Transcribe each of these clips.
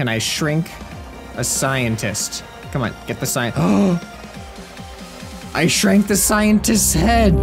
Can I shrink a scientist? Come on, get the science. Oh! I shrank the scientist's head!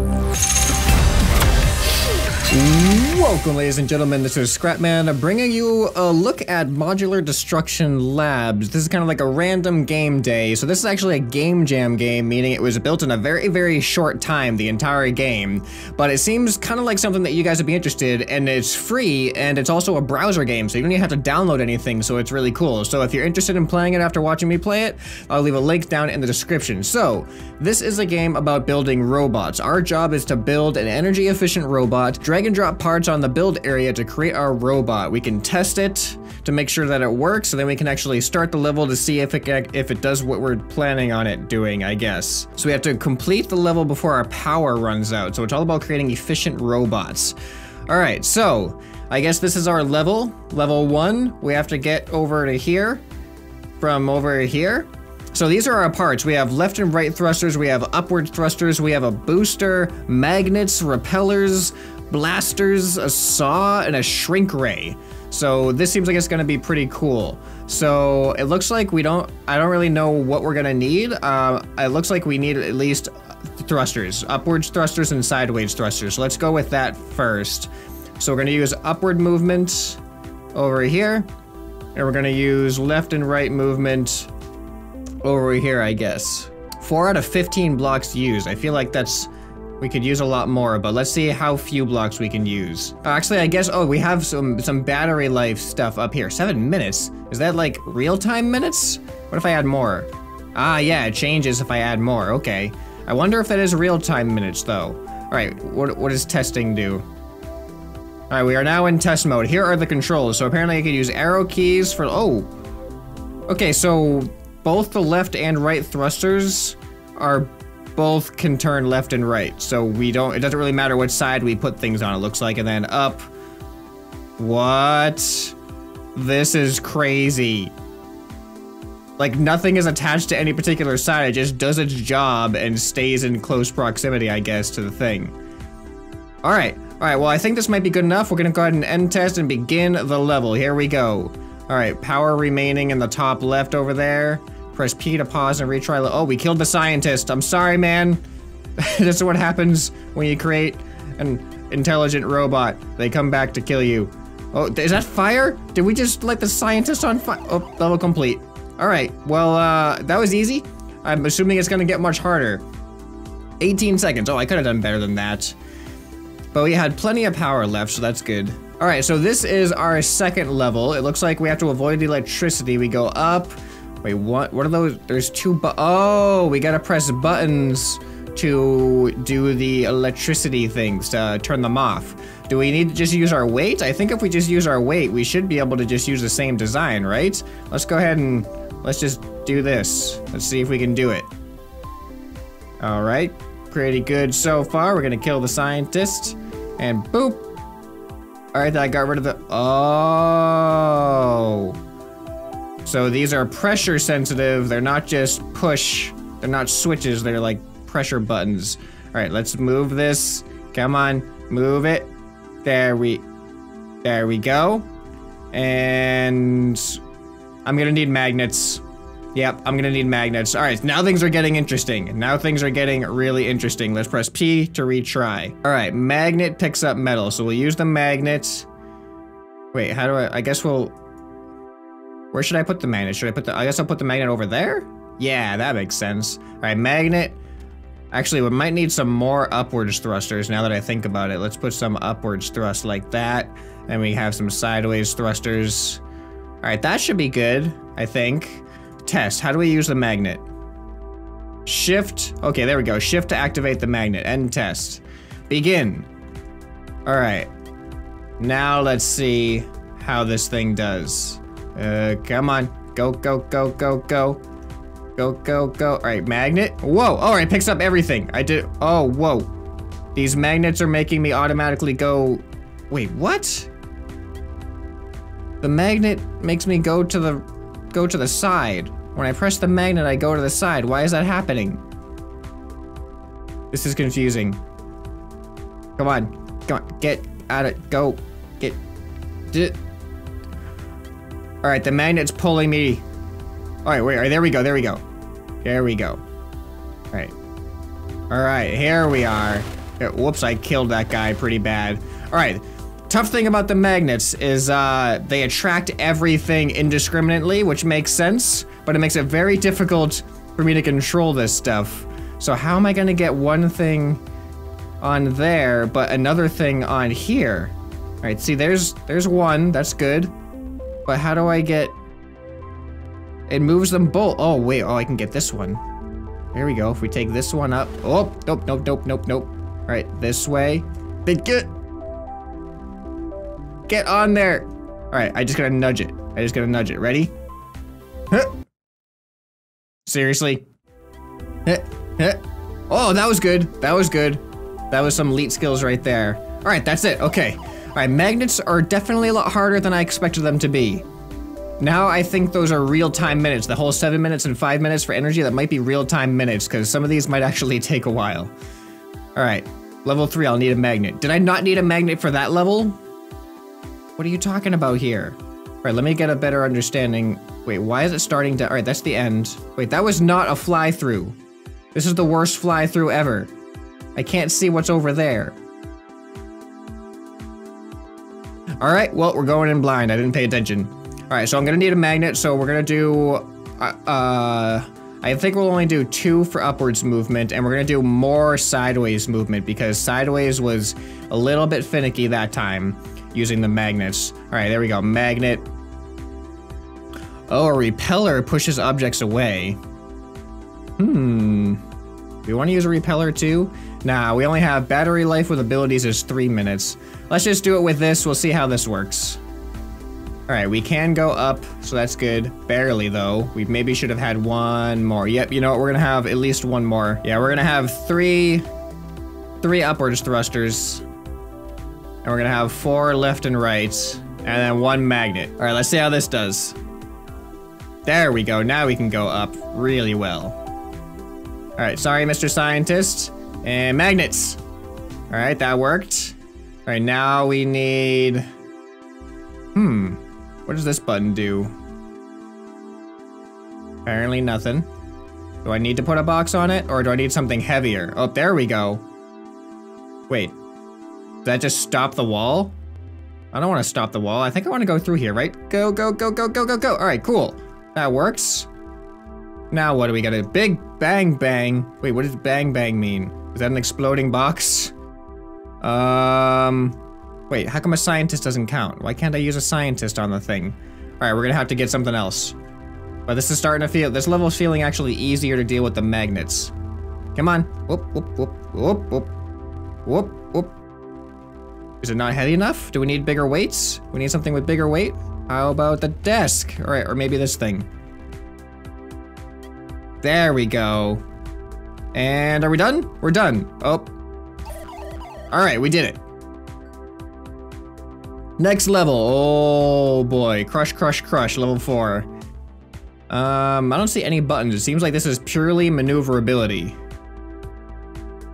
Welcome, ladies and gentlemen. This is Scrapman bringing you a look at Modular Destruction Labs. This is kind of like a random game day. So this is actually a game jam game, meaning it was built in a very, very short time, the entire game. But it seems kind of like something that you guys would be interested, in, and it's free, and it's also a browser game, so you don't even have to download anything, so it's really cool. So if you're interested in playing it after watching me play it, I'll leave a link down in the description. So, this is a game about building robots. Our job is to build an energy-efficient robot, drag and drop parts on the build area to create our robot. We can test it to make sure that it works, and then we can actually start the level to see if it if it does what we're planning on it doing, I guess. So we have to complete the level before our power runs out. So it's all about creating efficient robots. All right, so I guess this is our level. Level one, we have to get over to here from over here. So these are our parts. We have left and right thrusters, we have upward thrusters, we have a booster, magnets, repellers, blasters, a saw, and a shrink ray. So this seems like it's gonna be pretty cool. So it looks like we don't, I don't really know what we're gonna need. Uh, it looks like we need at least thrusters, upwards thrusters and sideways thrusters. So let's go with that first. So we're gonna use upward movement over here. And we're gonna use left and right movement over here, I guess. Four out of 15 blocks used. I feel like that's we could use a lot more, but let's see how few blocks we can use. Uh, actually, I guess, oh, we have some, some battery life stuff up here. Seven minutes? Is that like real-time minutes? What if I add more? Ah, yeah, it changes if I add more, okay. I wonder if that is real-time minutes, though. All right, what, what does testing do? All right, we are now in test mode. Here are the controls. So apparently I could use arrow keys for, oh. Okay, so both the left and right thrusters are both can turn left and right. So we don't, it doesn't really matter which side we put things on, it looks like. And then up. What? This is crazy. Like nothing is attached to any particular side, it just does its job and stays in close proximity, I guess, to the thing. Alright, alright, well I think this might be good enough. We're gonna go ahead and end test and begin the level. Here we go. Alright, power remaining in the top left over there. Press P to pause and retry. Oh, we killed the scientist. I'm sorry, man. this is what happens when you create an intelligent robot. They come back to kill you. Oh, is that fire? Did we just light the scientist on fire? Oh, level complete. All right, well, uh, that was easy. I'm assuming it's gonna get much harder. 18 seconds. Oh, I could have done better than that. But we had plenty of power left, so that's good. All right, so this is our second level. It looks like we have to avoid the electricity. We go up, Wait, what? What are those? There's two bu- Oh, we gotta press buttons to do the electricity things to turn them off. Do we need to just use our weight? I think if we just use our weight, we should be able to just use the same design, right? Let's go ahead and let's just do this. Let's see if we can do it. All right, pretty good so far. We're gonna kill the scientist and boop. All right, I got rid of the, oh. So these are pressure sensitive. They're not just push. They're not switches. They're like pressure buttons. All right, let's move this. Come on, move it. There we, there we go. And I'm gonna need magnets. Yep, I'm gonna need magnets. All right, now things are getting interesting. Now things are getting really interesting. Let's press P to retry. All right, magnet picks up metal, so we'll use the magnet. Wait, how do I, I guess we'll, where should I put the magnet? Should I put the, I guess I'll put the magnet over there? Yeah, that makes sense. All right, magnet. Actually, we might need some more upwards thrusters now that I think about it. Let's put some upwards thrust like that. And we have some sideways thrusters. All right, that should be good, I think. Test, how do we use the magnet? Shift, okay, there we go. Shift to activate the magnet, end test. Begin. All right, now let's see how this thing does. Uh, come on. Go, go, go, go, go. Go, go, go. All right, magnet. Whoa, all right, picks up everything. I did, oh, whoa. These magnets are making me automatically go, wait, what? The magnet makes me go to the, go to the side. When I press the magnet, I go to the side. Why is that happening? This is confusing. Come on, come on, get out of, go, get, All right, the magnet's pulling me. All right, wait, there we go, there we go. There we go. All right. All right, here we are. Whoops, I killed that guy pretty bad. All right, tough thing about the magnets is uh, they attract everything indiscriminately, which makes sense, but it makes it very difficult for me to control this stuff. So how am I gonna get one thing on there, but another thing on here? All right, see, there's there's one, that's good. But how do I get... It moves them both. Oh, wait, oh, I can get this one. There we go. If we take this one up. Oh, nope, nope, nope, nope, nope. All right, this way. Then get... Get on there. All right, I just gotta nudge it. I just gotta nudge it. Ready? Huh. Seriously? Huh. Huh. Oh, that was good. That was good. That was some elite skills right there. All right, that's it. Okay. Right, magnets are definitely a lot harder than I expected them to be. Now I think those are real-time minutes. The whole seven minutes and five minutes for energy, that might be real-time minutes, because some of these might actually take a while. All right, level three, I'll need a magnet. Did I not need a magnet for that level? What are you talking about here? All right, let me get a better understanding. Wait, why is it starting to, all right, that's the end. Wait, that was not a fly-through. This is the worst fly-through ever. I can't see what's over there. All right, well, we're going in blind. I didn't pay attention. All right, so I'm gonna need a magnet, so we're gonna do, uh, uh, I think we'll only do two for upwards movement, and we're gonna do more sideways movement, because sideways was a little bit finicky that time, using the magnets. All right, there we go, magnet. Oh, a repeller pushes objects away. Hmm. We want to use a repeller too? Nah, we only have battery life with abilities is three minutes. Let's just do it with this, we'll see how this works. Alright, we can go up, so that's good. Barely, though. We maybe should have had one more. Yep, you know what? We're gonna have at least one more. Yeah, we're gonna have three... Three upwards thrusters. And we're gonna have four left and right. And then one magnet. Alright, let's see how this does. There we go. Now we can go up really well. Alright, sorry, Mr. Scientist. And magnets. Alright, that worked. Alright, now we need... Hmm. What does this button do? Apparently nothing. Do I need to put a box on it, or do I need something heavier? Oh, there we go. Wait. Did that just stop the wall? I don't want to stop the wall. I think I want to go through here, right? Go, go, go, go, go, go, go. All right, cool. That works. Now what do we got? A big bang bang. Wait, what does bang bang mean? Is that an exploding box? Um, Wait, how come a scientist doesn't count? Why can't I use a scientist on the thing? Alright, we're gonna have to get something else. But this is starting to feel- this level is feeling actually easier to deal with the magnets. Come on. Whoop, whoop, whoop, whoop, whoop. Whoop, whoop. Is it not heavy enough? Do we need bigger weights? We need something with bigger weight? How about the desk? Alright, or maybe this thing. There we go. And are we done? We're done. Oh. Alright, we did it. Next level. Oh boy. Crush, crush, crush. Level 4. Um, I don't see any buttons. It seems like this is purely maneuverability.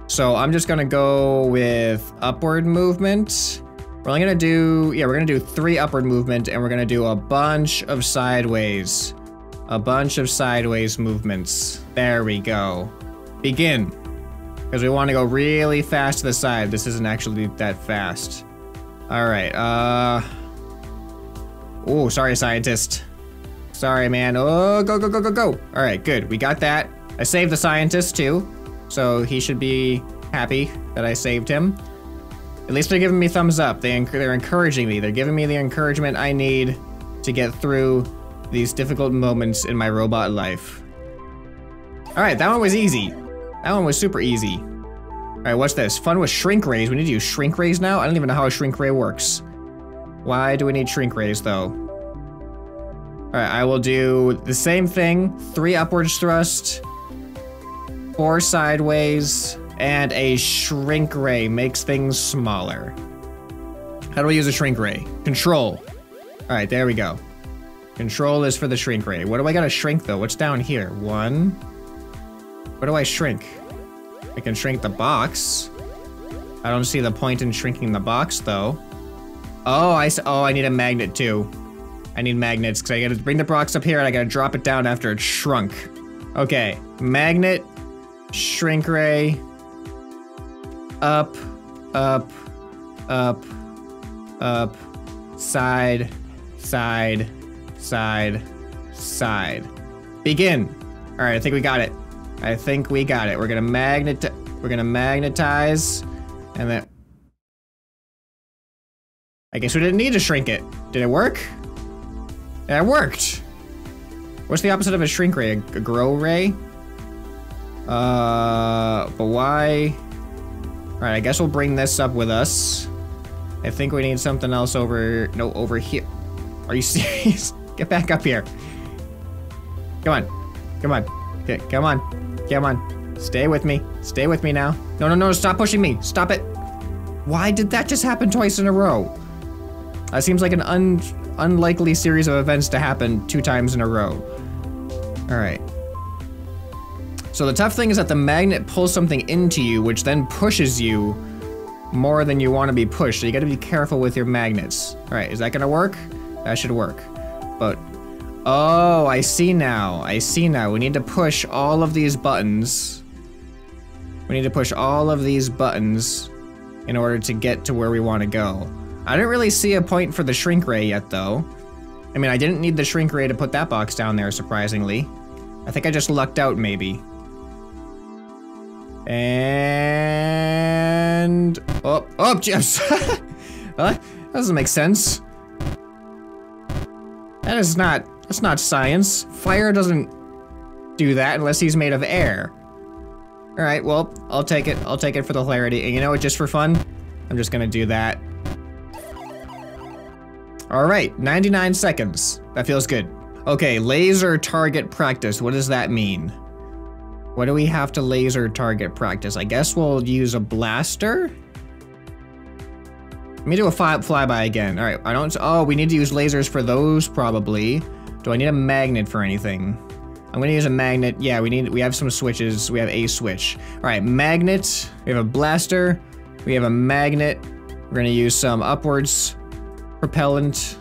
So I'm just gonna go with upward movement. We're only gonna do, yeah, we're gonna do three upward movement and we're gonna do a bunch of sideways. A bunch of sideways movements. There we go. Begin. Because we want to go really fast to the side. This isn't actually that fast. Alright, uh... Oh, sorry, scientist. Sorry, man. Oh, go, go, go, go, go. Alright, good. We got that. I saved the scientist, too. So he should be happy that I saved him. At least they're giving me thumbs up. They they're encouraging me. They're giving me the encouragement I need to get through these difficult moments in my robot life. Alright, that one was easy. That one was super easy. Alright, what's this? Fun with shrink rays. We need to use shrink rays now? I don't even know how a shrink ray works. Why do we need shrink rays though? Alright, I will do the same thing. Three upwards thrust, four sideways, and a shrink ray makes things smaller. How do we use a shrink ray? Control. Alright, there we go. Control is for the shrink ray. What do I gotta shrink though? What's down here? One. What do I shrink? I can shrink the box. I don't see the point in shrinking the box, though. Oh, I oh, I need a magnet, too. I need magnets because I gotta bring the box up here and I gotta drop it down after it's shrunk. Okay, magnet, shrink ray, up, up, up, up, side, side, side, side. Begin. All right, I think we got it. I think we got it. We're gonna magnet. We're gonna magnetize, and then. I guess we didn't need to shrink it. Did it work? It worked. What's the opposite of a shrink ray? A, a grow ray? Uh, but why? All right, I guess we'll bring this up with us. I think we need something else over. No, over here. Are you serious? Get back up here. Come on. Come on. Okay, come on. Come on. Stay with me. Stay with me now. No, no, no, stop pushing me. Stop it. Why did that just happen twice in a row? That seems like an un unlikely series of events to happen two times in a row. All right. So the tough thing is that the magnet pulls something into you, which then pushes you more than you want to be pushed. So you got to be careful with your magnets. All right, is that gonna work? That should work. But Oh, I see now. I see now. We need to push all of these buttons. We need to push all of these buttons in order to get to where we want to go. I didn't really see a point for the shrink ray yet, though. I mean, I didn't need the shrink ray to put that box down there, surprisingly. I think I just lucked out, maybe. And... Oh, oh, huh? That doesn't make sense. That is not that's not science. Fire doesn't do that unless he's made of air. Alright, well, I'll take it. I'll take it for the hilarity. And you know what, just for fun, I'm just gonna do that. Alright, 99 seconds. That feels good. Okay, laser target practice. What does that mean? What do we have to laser target practice? I guess we'll use a blaster? Let me do a fly flyby again. All right, I don't, oh, we need to use lasers for those probably. Do I need a magnet for anything? I'm gonna use a magnet. Yeah, we need, we have some switches. We have a switch. All right, magnet. We have a blaster. We have a magnet. We're gonna use some upwards propellant.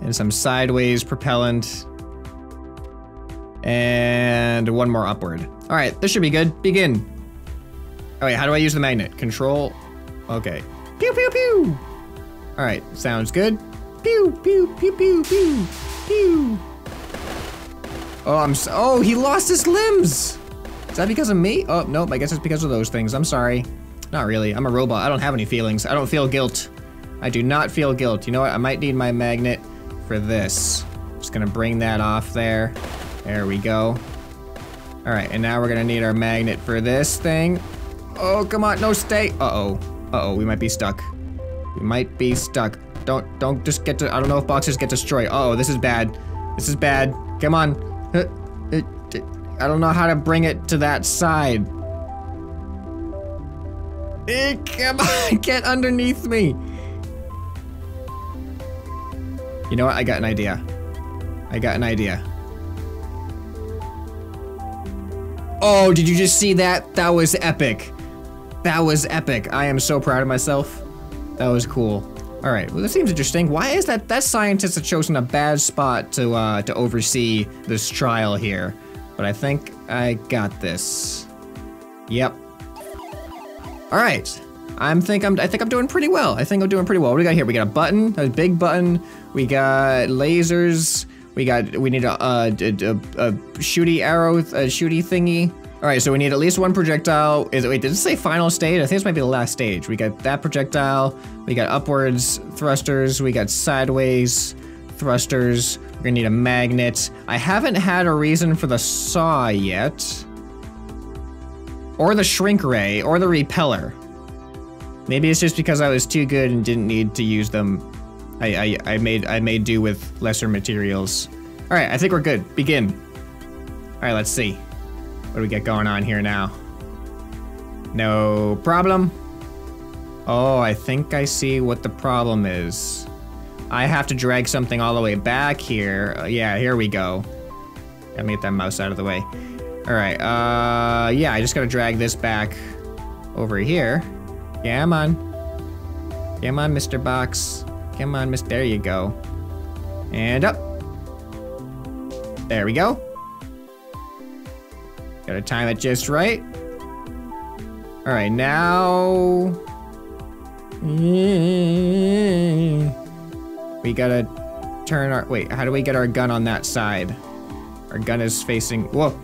And some sideways propellant. And one more upward. All right, this should be good. Begin. Oh wait, how do I use the magnet? Control. Okay. Pew pew pew. All right, sounds good. Pew, pew, pew, pew, pew, pew. Oh, I'm so- Oh, he lost his limbs! Is that because of me? Oh, nope, I guess it's because of those things. I'm sorry. Not really. I'm a robot. I don't have any feelings. I don't feel guilt. I do not feel guilt. You know what? I might need my magnet for this. Just gonna bring that off there. There we go. Alright, and now we're gonna need our magnet for this thing. Oh, come on, no, stay. Uh-oh. Uh-oh, we might be stuck. We might be stuck. Don't, don't just get to, I don't know if boxes get destroyed. Uh oh, this is bad. This is bad. Come on. I don't know how to bring it to that side. Eh, come on, get underneath me. You know what? I got an idea. I got an idea. Oh, did you just see that? That was epic. That was epic. I am so proud of myself. That was cool. All right, well, this seems interesting. Why is that that scientist has chosen a bad spot to uh, to oversee this trial here? But I think I got this. Yep. All right. I'm think I'm I think I'm doing pretty well. I think I'm doing pretty well. What do we got here? We got a button, a big button. We got lasers. We got we need a a, a, a shooty arrow, a shooty thingy. All right, so we need at least one projectile. Is it, wait, did it say final stage? I think this might be the last stage. We got that projectile, we got upwards thrusters, we got sideways thrusters. We're gonna need a magnet. I haven't had a reason for the saw yet. Or the shrink ray, or the repeller. Maybe it's just because I was too good and didn't need to use them. I, I, I made I made do with lesser materials. All right, I think we're good. Begin. All right, let's see. What do we get going on here now? No problem. Oh, I think I see what the problem is. I have to drag something all the way back here. Uh, yeah, here we go. Let me get that mouse out of the way. All right, uh, yeah, I just gotta drag this back over here. Yeah, come on. Come on, Mr. Box. Come on, miss. There you go. And up. There we go. Gotta time it just right. All right, now... Mm. We gotta turn our... Wait, how do we get our gun on that side? Our gun is facing... Whoa.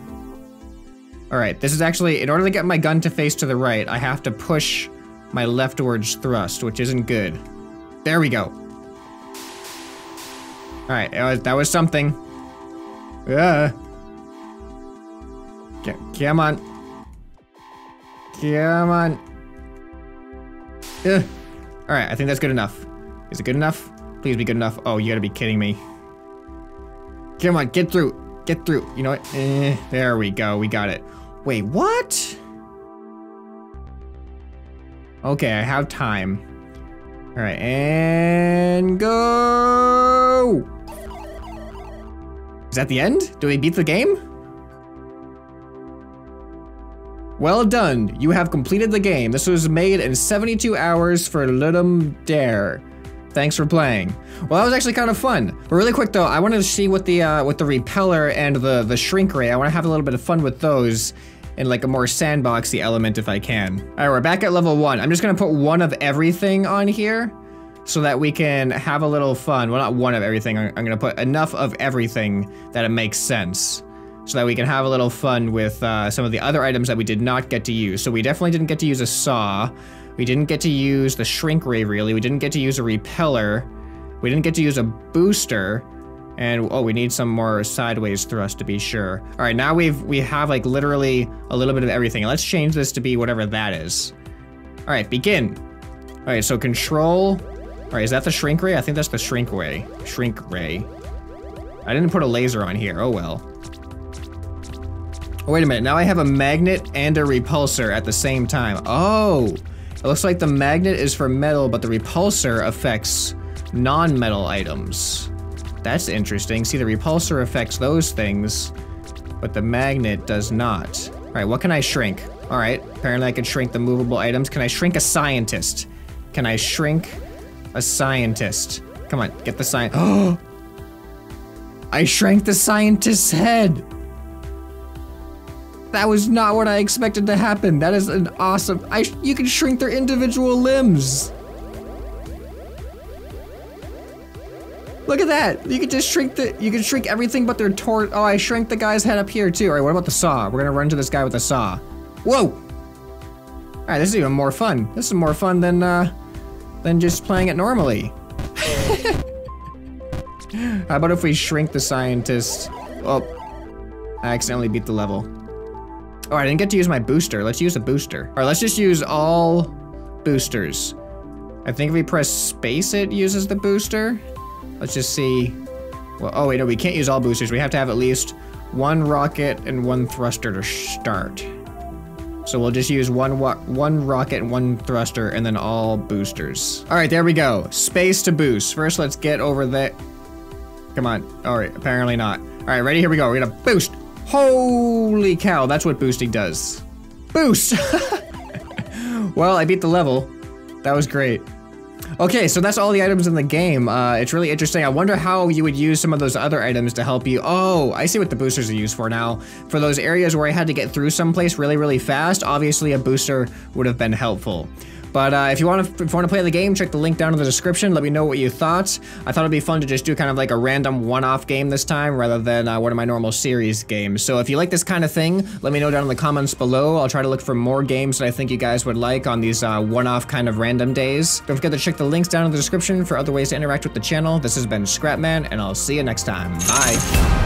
All right, this is actually... In order to get my gun to face to the right, I have to push my leftwards thrust, which isn't good. There we go. All right, that was, something. Yeah. Come on. Come on. Ugh. All right, I think that's good enough. Is it good enough? Please be good enough. Oh, you gotta be kidding me. Come on, get through. Get through. You know what? Eh, there we go. We got it. Wait, what? Okay, I have time. All right, and go! Is that the end? Do we beat the game? Well done, you have completed the game. This was made in 72 hours for Ludum Dare. Thanks for playing. Well, that was actually kind of fun. But really quick though, I wanted to see what the uh, with the repeller and the the shrink ray. I want to have a little bit of fun with those in like a more sandboxy element if I can. All right, we're back at level one. I'm just gonna put one of everything on here so that we can have a little fun. Well, not one of everything. I'm gonna put enough of everything that it makes sense so that we can have a little fun with uh, some of the other items that we did not get to use. So we definitely didn't get to use a saw. We didn't get to use the shrink ray really. We didn't get to use a repeller. We didn't get to use a booster. And oh, we need some more sideways thrust to be sure. All right, now we've we have like literally a little bit of everything. Let's change this to be whatever that is. All right, begin. All right, so control. All right, is that the shrink ray? I think that's the shrink ray. Shrink ray. I didn't put a laser on here. Oh well. Oh, wait a minute. Now I have a magnet and a repulsor at the same time. Oh, it looks like the magnet is for metal, but the repulsor affects non-metal items. That's interesting. See, the repulsor affects those things, but the magnet does not. All right, what can I shrink? All right, apparently I can shrink the movable items. Can I shrink a scientist? Can I shrink a scientist? Come on, get the science. Oh! I shrank the scientist's head! That was not what I expected to happen. That is an awesome. I you can shrink their individual limbs. Look at that. You can just shrink the you can shrink everything but their tor Oh, I shrank the guy's head up here too. All right, what about the saw? We're gonna run to this guy with a saw. Whoa! All right, this is even more fun. This is more fun than uh than just playing it normally. How about if we shrink the scientist? Oh, I accidentally beat the level. Oh, I didn't get to use my booster. Let's use a booster. All right, let's just use all boosters. I think if we press space, it uses the booster. Let's just see. Well, oh wait, no, we can't use all boosters. We have to have at least one rocket and one thruster to start. So we'll just use one one rocket, and one thruster, and then all boosters. All right, there we go. Space to boost. First, let's get over there. Come on. All right, apparently not. All right, ready? Here we go. We're gonna boost. Holy cow, that's what boosting does. Boost! well, I beat the level. That was great. Okay, so that's all the items in the game. Uh, it's really interesting. I wonder how you would use some of those other items to help you. Oh, I see what the boosters are used for now. For those areas where I had to get through someplace really, really fast, obviously a booster would have been helpful. But uh, if you want to if you want to play the game, check the link down in the description. Let me know what you thought. I thought it'd be fun to just do kind of like a random one-off game this time rather than uh, one of my normal series games. So if you like this kind of thing, let me know down in the comments below. I'll try to look for more games that I think you guys would like on these uh, one-off kind of random days. Don't forget to check the links down in the description for other ways to interact with the channel. This has been Scrapman, and I'll see you next time. Bye.